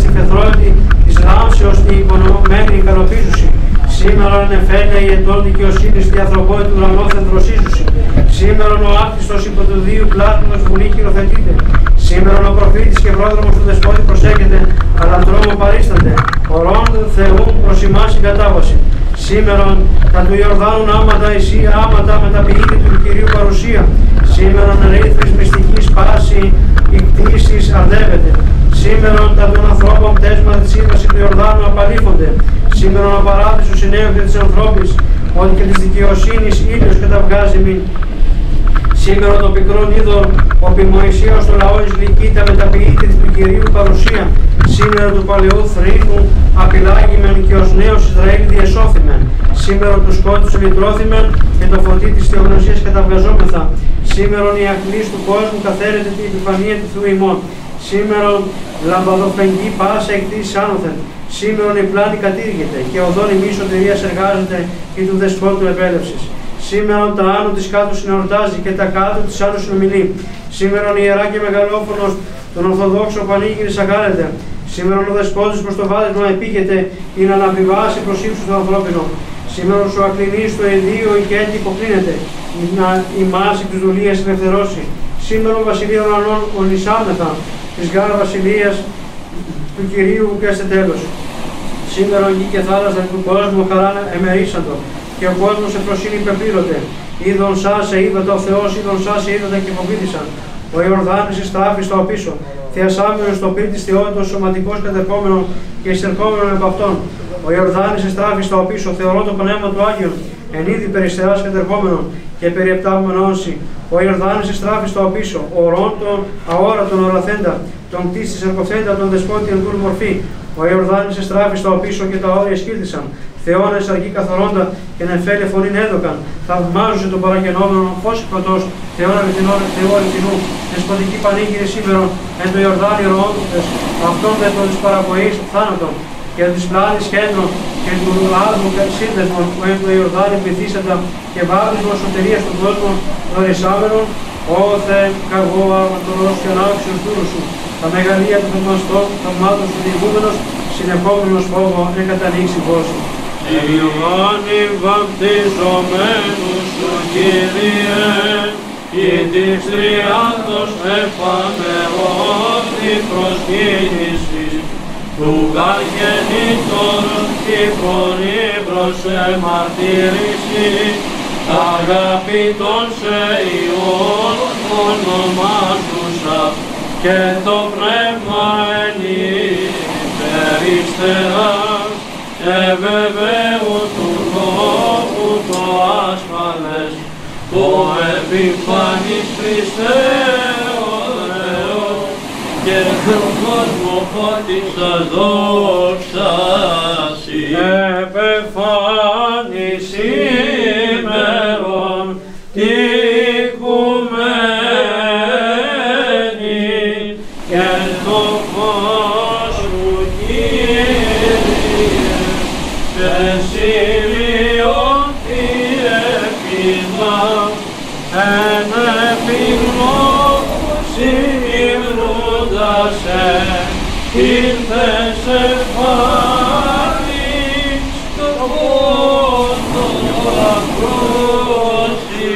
στη φεθρότη της ράμψεως την υπονομένη ικανοποίησουση. Σήμερα νεφέλια η ετών δικαιοσύνη στη ανθρωπότητα του ουρανό θεντροσίζουση. Σήμερα ο άκτιστος υπό του δύο πλάτωνος βουλή χειροθετείται. Σήμερα ο προφήτης και πρόδρομος του δεσπότη προσέχεται, αλλά τρόμο παρίστανται. Ορών Θεού προς ημάς η κατάβαση. Σήμερα τα του Ιορδάνου άματα εσύ άματα μεταποιείται του Κυρίου παρουσία. Σήμερα ρήθμις μυστικής πάσης η κτήση αρδεύεται. Σήμερα τα των ανθρώπων πτέσματα της σύμβασης του Ιορδάνου απαλήφονται. Σήμερα ο παράδεισος συνέβη της ανθρώπης, ότι και της δικαιοσύνης ήλιο καταβγάζει μην. Σήμερα το πικρό είδο, ο Πιμοησία στο λαό Ισλική τα μεταποιείται του Κυρίου παρουσία. Σήμερα του παλαιού θρήνου απειλάγημεν και ως νέος Ισραήλ διεσώθημεν. Σήμερα τους σκότου λυτρώθημεν και το φωτί της θεογνωσίας καταβγαζόμεθα. Σήμερα η ακλή του κόσμου καθαίρεται την επιφανία του Θεού ημών. Σήμερα λαμπαδοφεγγή πάσα εκτίσει άνωθεν. Σήμερα η πλάνη κατήργεται και οδόν η μίσοτερία εργάζεται και του δεσπότου επέλευσης. Σήμερα τα άνω της κάτω συνορτάζει και τα κάτω της άνω συνομιλεί. Σήμερα η ιερά και μεγαλόφωνος τον Ορθοδόξο πανήγυρη αγάλεται. Σήμερα ο δεσπότης προς το βάδισμα επήγεται ή να αναβιβάσει προς ύψου του ανθρώπινο. Σήμερα ο ακλινή στο εδίο η κέντη υποκλίνεται, να η μάση της δουλείας ελευθερώσει. Σήμερα ο βασιλείο Ανών ονισάμεθα της γάρα βασιλείας του κυρίου και σε τέλος. Σήμερα γη και θάλασσα του κόσμου χαρά εμερίσαντο και ο κόσμος σε προσύνη πεπλήρωται. Είδον σας σε είδατε ο Θεός, είδον σας σε είδατε και φοβήθησαν. Ο Ιορδάνης στράφει στο πίσω. Θεασάμενο στο πίτι τη θεότητα, σωματικός κατερχόμενος και εισερχόμενος από αυτόν. Ο Ιορδάνης στράφει στο πίσω, θεωρώ το πνεύμα του Άγιον, εν είδη περιστεράς κατερχόμενο και περιεπτάμενο όσοι. Ο Ιορδάνης στράφει στο πίσω, ο ρόντων αόρατον οραθέντα, τον κτίστης ερκοθέντα, τον δεσπότη εν μορφή. Ο Ιορδάνης στράφει στο πίσω και τα όρια σκύλτησαν. Θεώνε αργή καθορώντα και να εφέλε φωνή έδωκαν. Θαυμάζουσε τον παραγενόμενο φως πρωτό, Θεόν αληθινό, Θεό αληθινού, δεσποτική πανήγυρη σήμερα, εν το Ιορδάνη ροόντουτε, αυτόν δε των της παραποή θάνατον, και της πλάνης κέντρων και του άδμου σύνδεσμων που εν το Ιορδάνη πληθύσαντα και βάπτισμα σωτερία του κόσμου δωρησάμενων, Ω Θεέ, καγώ αματωρός και ανάξιος δούρου σου, τα μεγαλεία του θαυμαστών, θαυμάτων σου διηγούμενος, συνεχόμενος φόβο, εν καταλήξει πόσο. Ιωάννη βαπτιζομένους σου Κύριε, ή της τριάδος επανερώθη προσκύνησης, του γαγενήτωρος τη φωνή προς εμαρτύρηση, αγάπητον σε Υιόν ονομάζουσα και το πνεύμα ενυπεριστεράς ευεβαίου επιφανής Χριστέ ο Θεός και τον κόσμο φώτισας δόξαση επεφάνης ημερών οικουμένη και το φως σου Κύριε σε σημειώθη επίδα ένα πυγμό σύμνοντας ε, ήρθες εφάνη στο πόντο ακρότη.